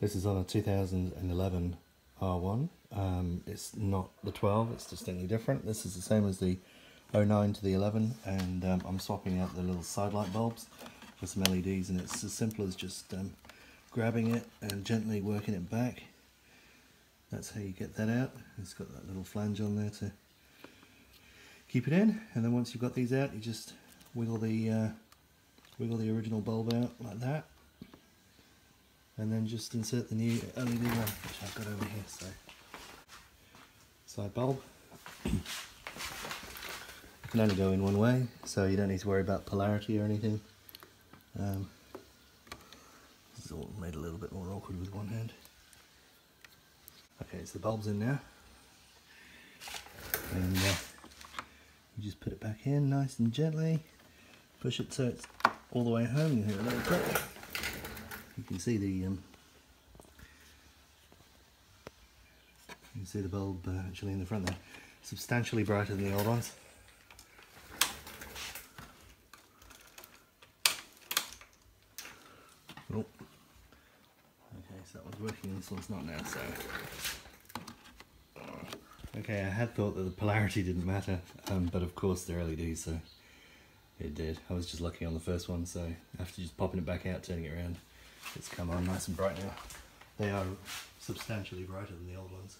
This is on a 2011 R1. Um, it's not the 12, it's distinctly different. This is the same as the 09 to the 11 and um, I'm swapping out the little side light bulbs for some LEDs and it's as simple as just um, grabbing it and gently working it back. That's how you get that out. It's got that little flange on there to keep it in and then once you've got these out you just wiggle the uh, wiggle the original bulb out like that and then just insert the new LED one which I've got over here so. Side bulb. It can only go in one way so you don't need to worry about polarity or anything. Um, this is all made a little bit more awkward with one hand. Okay so the bulb's in now and uh, you just put it back in nice and gently. Push it so it's all the way home. You hear a little click you can see the um, you can see the bulb uh, actually in the front there. Substantially brighter than the old ones. Oh. Okay so that one's working this one's not now so. Okay I had thought that the polarity didn't matter um, but of course they're LEDs so it did. I was just lucky on the first one so after just popping it back out turning it around it's come on nice and bright now. They are substantially brighter than the old ones.